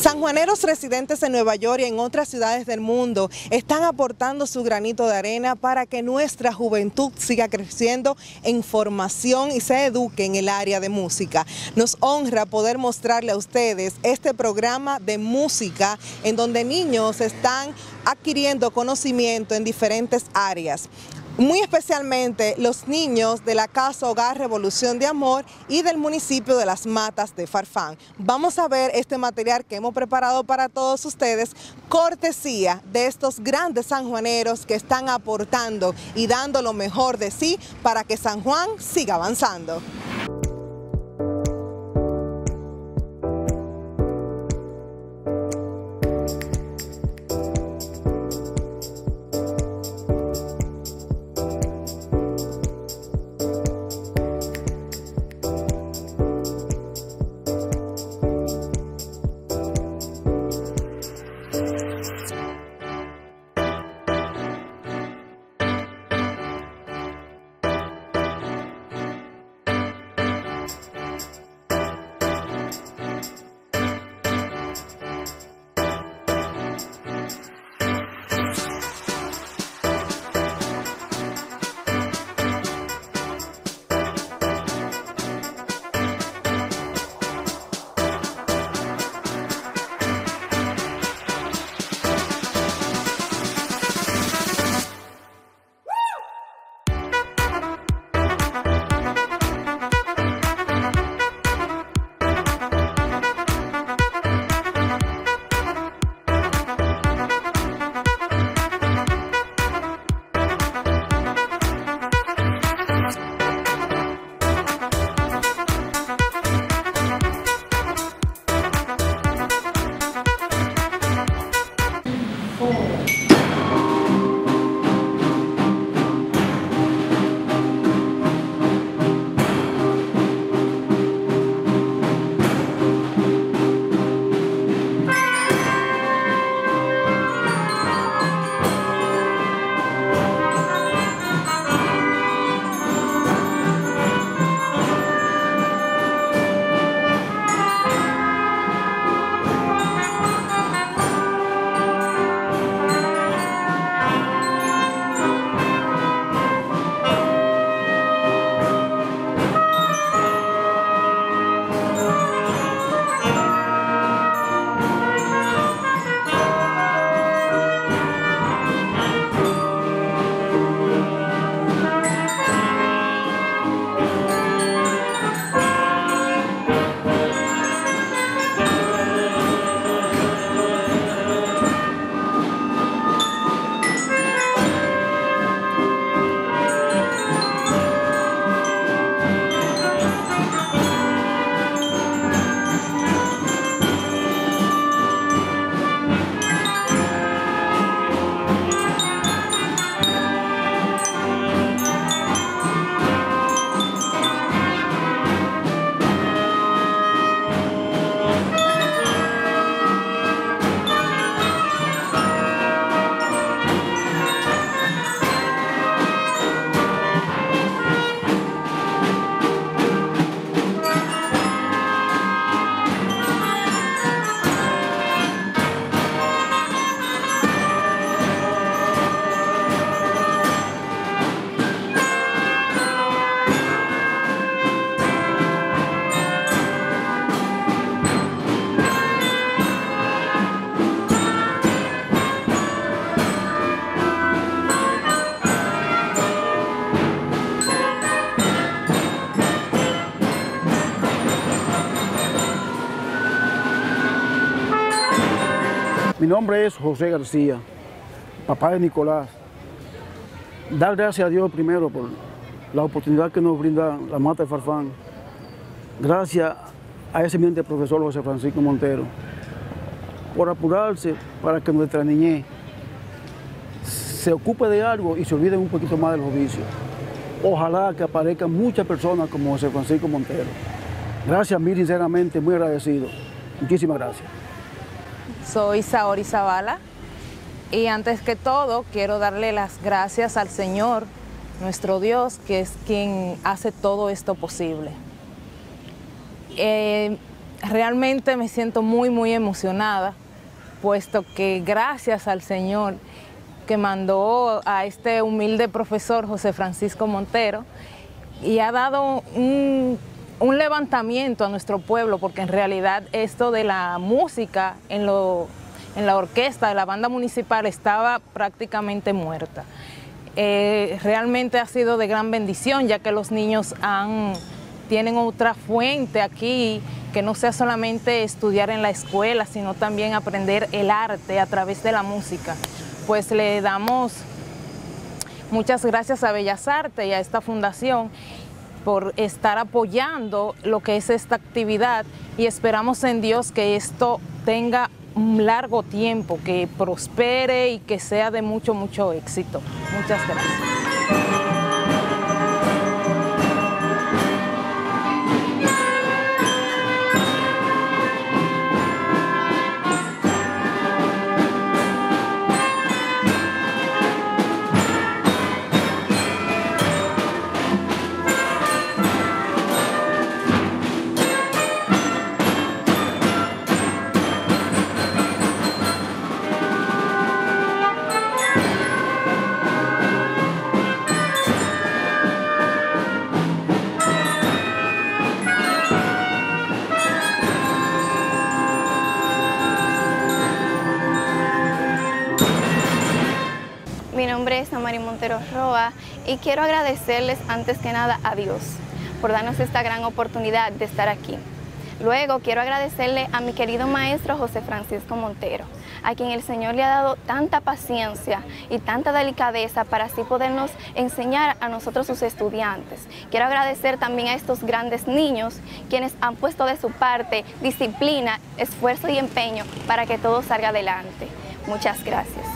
sanjuaneros residentes en Nueva York y en otras ciudades del mundo están aportando su granito de arena para que nuestra juventud siga creciendo en formación y se eduque en el área de música. Nos honra poder mostrarle a ustedes este programa de música en donde niños están adquiriendo conocimiento en diferentes áreas muy especialmente los niños de la Casa Hogar Revolución de Amor y del municipio de Las Matas de Farfán. Vamos a ver este material que hemos preparado para todos ustedes, cortesía de estos grandes sanjuaneros que están aportando y dando lo mejor de sí para que San Juan siga avanzando. Nombre es José García, papá de Nicolás. Dar gracias a Dios primero por la oportunidad que nos brinda la Mata de Farfán. Gracias a ese miente profesor José Francisco Montero por apurarse para que nuestra niñez se ocupe de algo y se olviden un poquito más de los vicios. Ojalá que aparezcan muchas personas como José Francisco Montero. Gracias, mí sinceramente, muy agradecido. Muchísimas gracias. Soy Saori Zavala y antes que todo quiero darle las gracias al Señor, nuestro Dios, que es quien hace todo esto posible. Eh, realmente me siento muy, muy emocionada, puesto que gracias al Señor que mandó a este humilde profesor José Francisco Montero y ha dado un, levantamiento a nuestro pueblo, porque en realidad esto de la música en, en la orquesta de la banda municipal estaba prácticamente muerta. Eh, realmente ha sido de gran bendición, ya que los niños han, tienen otra fuente aquí, que no sea solamente estudiar en la escuela, sino también aprender el arte a través de la música. Pues le damos muchas gracias a Bellas Artes y a esta fundación por estar apoyando lo que es esta actividad y esperamos en Dios que esto tenga un largo tiempo, que prospere y que sea de mucho, mucho éxito. Muchas gracias. Roa y quiero agradecerles antes que nada a Dios por darnos esta gran oportunidad de estar aquí. Luego quiero agradecerle a mi querido maestro José Francisco Montero, a quien el Señor le ha dado tanta paciencia y tanta delicadeza para así podernos enseñar a nosotros sus estudiantes. Quiero agradecer también a estos grandes niños, quienes han puesto de su parte disciplina, esfuerzo y empeño para que todo salga adelante. Muchas gracias.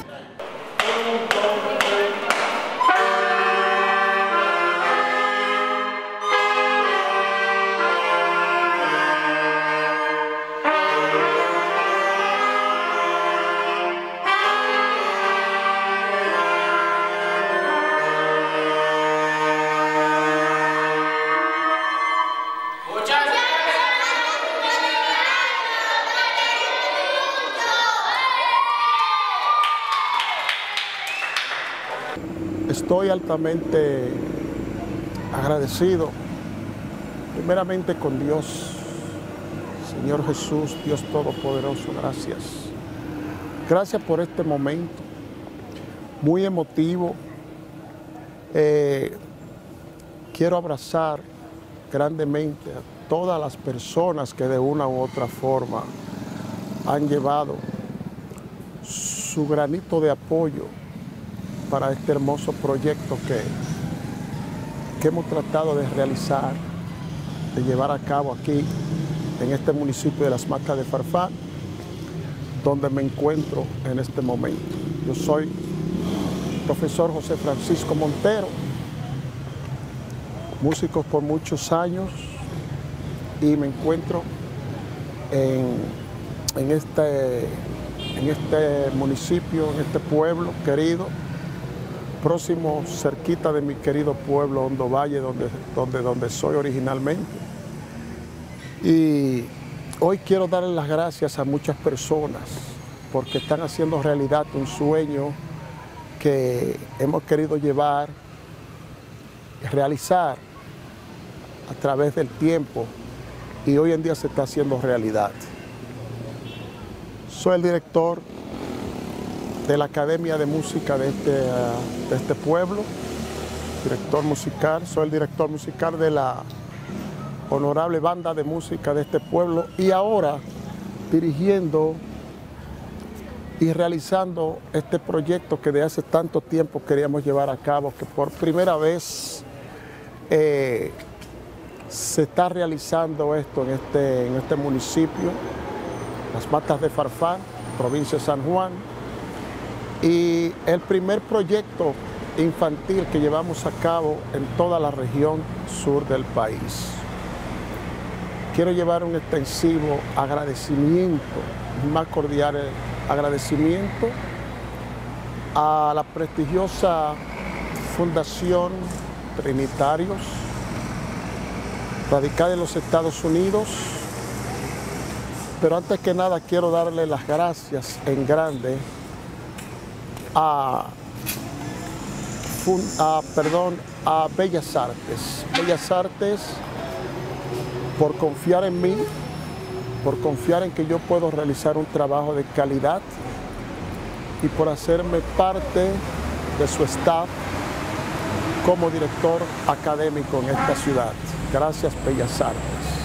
Estoy altamente agradecido, primeramente con Dios, Señor Jesús, Dios Todopoderoso, gracias. Gracias por este momento, muy emotivo. Eh, quiero abrazar grandemente a todas las personas que de una u otra forma han llevado su granito de apoyo para este hermoso proyecto que, que hemos tratado de realizar, de llevar a cabo aquí en este municipio de Las Matas de Farfán, donde me encuentro en este momento. Yo soy profesor José Francisco Montero, músico por muchos años y me encuentro en, en, este, en este municipio, en este pueblo querido, próximo, cerquita de mi querido pueblo Hondo Valle, donde, donde, donde soy originalmente. Y hoy quiero darle las gracias a muchas personas porque están haciendo realidad un sueño que hemos querido llevar, realizar a través del tiempo y hoy en día se está haciendo realidad. Soy el director de la Academia de Música de este, de este pueblo, director musical, soy el director musical de la honorable banda de música de este pueblo y ahora dirigiendo y realizando este proyecto que de hace tanto tiempo queríamos llevar a cabo, que por primera vez eh, se está realizando esto en este, en este municipio, Las Matas de Farfán, provincia de San Juan, y el primer proyecto infantil que llevamos a cabo en toda la región sur del país. Quiero llevar un extensivo agradecimiento, más cordial agradecimiento a la prestigiosa Fundación Trinitarios, radicada en los Estados Unidos, Pero antes que nada quiero darle las gracias en grande a, perdón, a Bellas Artes. Bellas Artes por confiar en mí, por confiar en que yo puedo realizar un trabajo de calidad y por hacerme parte de su staff como director académico en esta ciudad. Gracias, Bellas Artes.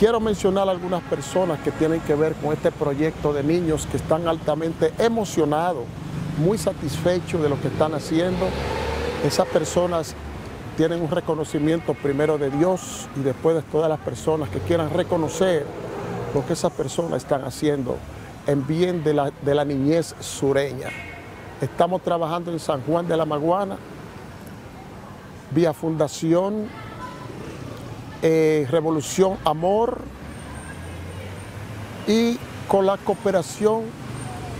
Quiero mencionar algunas personas que tienen que ver con este proyecto de niños que están altamente emocionados, muy satisfechos de lo que están haciendo. Esas personas tienen un reconocimiento primero de Dios y después de todas las personas que quieran reconocer lo que esas personas están haciendo en bien de la, de la niñez sureña. Estamos trabajando en San Juan de la Maguana, vía Fundación eh, Revolución Amor y con la cooperación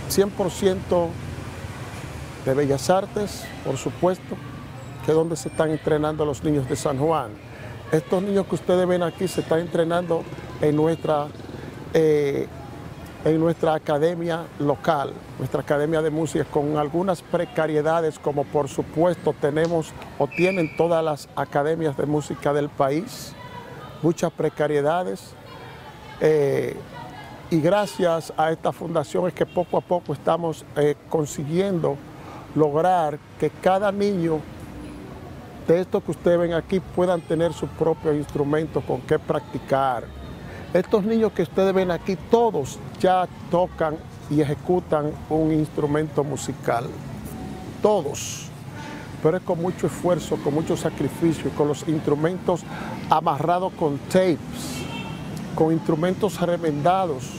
100% de Bellas Artes, por supuesto, que es donde se están entrenando los niños de San Juan. Estos niños que ustedes ven aquí se están entrenando en nuestra eh, en nuestra academia local, nuestra academia de música, con algunas precariedades como por supuesto tenemos o tienen todas las academias de música del país, muchas precariedades. Eh, y gracias a esta fundación es que poco a poco estamos eh, consiguiendo lograr que cada niño de estos que ustedes ven aquí puedan tener su propio instrumento con qué practicar estos niños que ustedes ven aquí, todos ya tocan y ejecutan un instrumento musical. Todos. Pero es con mucho esfuerzo, con mucho sacrificio con los instrumentos amarrados con tapes, con instrumentos remendados.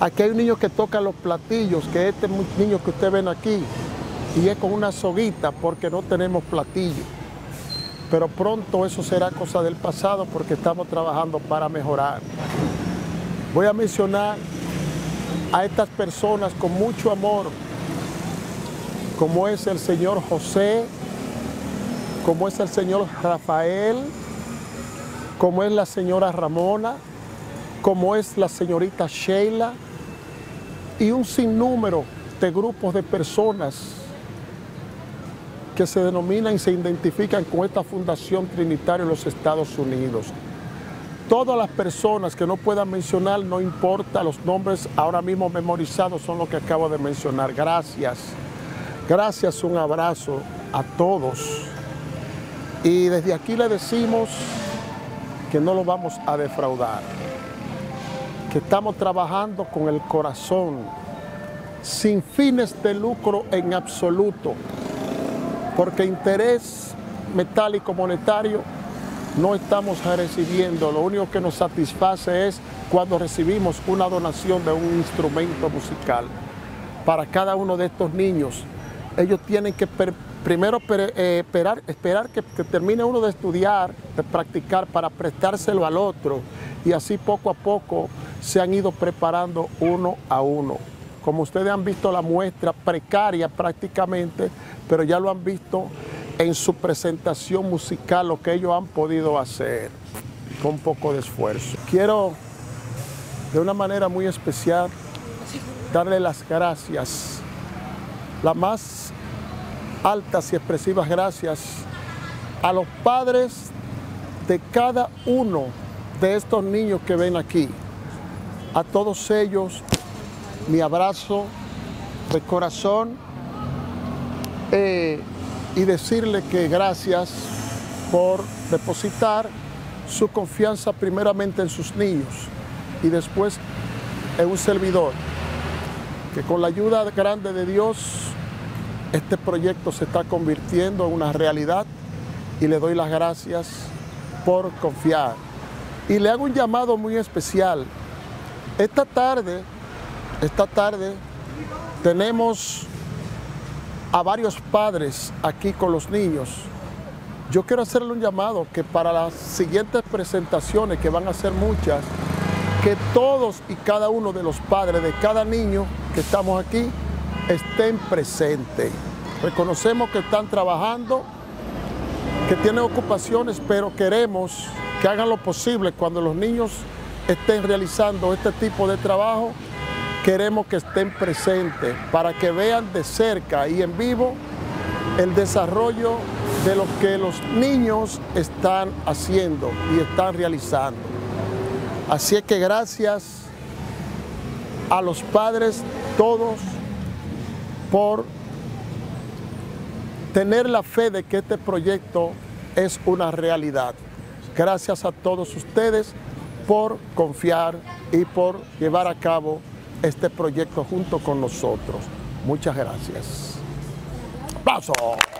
Aquí hay un niño que toca los platillos, que este niño que ustedes ven aquí, y es con una soguita porque no tenemos platillo pero pronto eso será cosa del pasado porque estamos trabajando para mejorar. Voy a mencionar a estas personas con mucho amor, como es el señor José, como es el señor Rafael, como es la señora Ramona, como es la señorita Sheila y un sinnúmero de grupos de personas que se denominan y se identifican con esta Fundación Trinitaria en los Estados Unidos. Todas las personas que no puedan mencionar, no importa, los nombres ahora mismo memorizados son los que acabo de mencionar. Gracias. Gracias, un abrazo a todos. Y desde aquí le decimos que no lo vamos a defraudar, que estamos trabajando con el corazón, sin fines de lucro en absoluto porque interés metálico monetario no estamos recibiendo. Lo único que nos satisface es cuando recibimos una donación de un instrumento musical. Para cada uno de estos niños, ellos tienen que primero eh, esperar, esperar que, que termine uno de estudiar, de practicar para prestárselo al otro y así poco a poco se han ido preparando uno a uno. Como ustedes han visto la muestra precaria prácticamente, pero ya lo han visto en su presentación musical, lo que ellos han podido hacer con poco de esfuerzo. Quiero de una manera muy especial darle las gracias, las más altas y expresivas gracias a los padres de cada uno de estos niños que ven aquí. A todos ellos mi abrazo de corazón eh, y decirle que gracias por depositar su confianza primeramente en sus niños y después en un servidor, que con la ayuda grande de Dios este proyecto se está convirtiendo en una realidad y le doy las gracias por confiar. Y le hago un llamado muy especial. Esta tarde esta tarde tenemos a varios padres aquí con los niños. Yo quiero hacerle un llamado que para las siguientes presentaciones, que van a ser muchas, que todos y cada uno de los padres de cada niño que estamos aquí estén presentes. Reconocemos que están trabajando, que tienen ocupaciones, pero queremos que hagan lo posible cuando los niños estén realizando este tipo de trabajo, queremos que estén presentes para que vean de cerca y en vivo el desarrollo de lo que los niños están haciendo y están realizando. Así es que gracias a los padres todos por tener la fe de que este proyecto es una realidad. Gracias a todos ustedes por confiar y por llevar a cabo este proyecto junto con nosotros. Muchas gracias. ¡Aplausos!